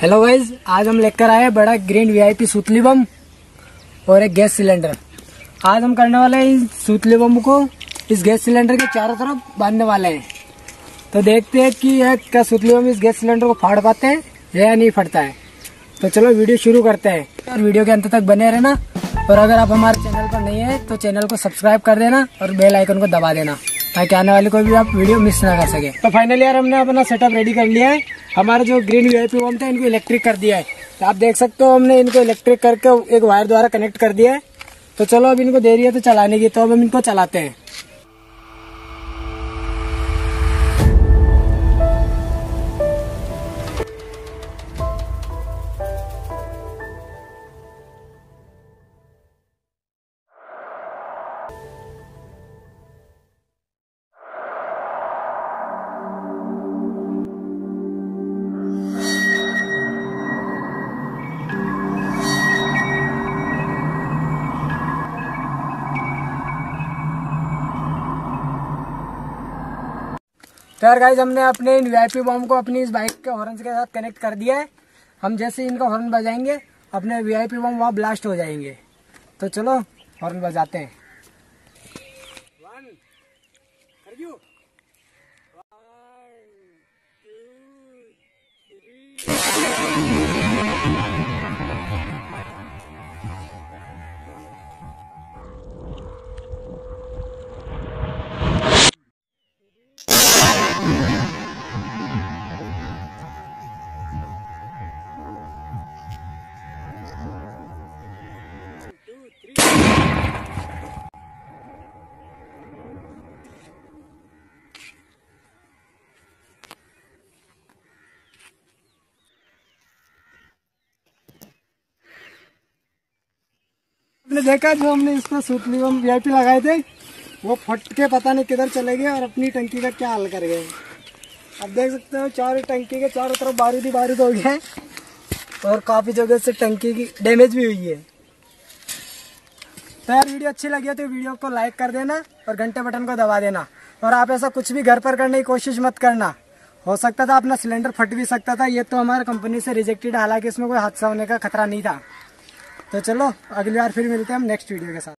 Hello guys आज हम लेकर आए बड़ा ग्रीन वीआईपी सूतली बम और एक गैस सिलेंडर आज हम करने वाले हैं इस सूतली बम को इस गैस सिलेंडर के चारों तरफ़ बांधने वाले हैं। तो देखते हैं कि यह क्या सूतली बम इस गैस सिलेंडर को फाड़ पाते हैं या नहीं फटता है। तो चलो वीडियो शुरू करते हैं। और वीडियो के अंत तक बने रहना। और अगर आप हमारे चैनल पर नहीं है तो चैनल को सब्सक्राइब कर देना और बेल आइकन को दबा देना। ताकि आने वाले को भी आप वीडियो मिस ना कर सके। तो फाइनली यार, हमने अपना सेटअप रेडी कर लिया है। हमारे जो ग्रीन वीआईपी बम था, इनको इलेक्ट्रिक कर दिया है। तो आप देख सकते हो, हमने इनको इलेक्ट्रिक करके एक वायर द्वारा कनेक्ट कर दिया है। तो चलो, अब इनको दे रही है तो चलाने की तो अब हम इनको चलाते हैं। तो यार गाइज़ हमने अपने इन वीआईपी बम को अपनी इस बाइक के हॉर्न के साथ कनेक्ट कर दिया है। हम जैसे इनका हॉर्न बजाएँगे अपने वी आई पी बम वहाँ ब्लास्ट हो जाएँगे। तो चलो हॉर्न बजाते हैं। One, आपने देखा जो हमने इसमें सूतली बम वीआईपी लगाए थे, वो फट के पता नहीं किधर चले गए और अपनी टंकी का क्या हाल कर गए। अब देख सकते हो, चारों टंकी के चारों तरफ़ बारूद ही बारूद हो गया और काफ़ी जगह से टंकी की डैमेज भी हुई है। तो यार वीडियो अच्छी लगी हो तो वीडियो को लाइक कर देना और घंटे बटन को दबा देना। और आप ऐसा कुछ भी घर पर करने की कोशिश मत करना। हो सकता था अपना सिलेंडर फट भी सकता था, ये तो हमारे कंपनी से रिजेक्टेड हालाँकि इसमें कोई हादसा होने का खतरा नहीं था। तो चलो अगली बार फिर मिलते हैं हम नेक्स्ट वीडियो के साथ।